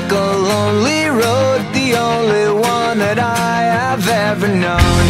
walk a lonely road, the only one that I have ever known.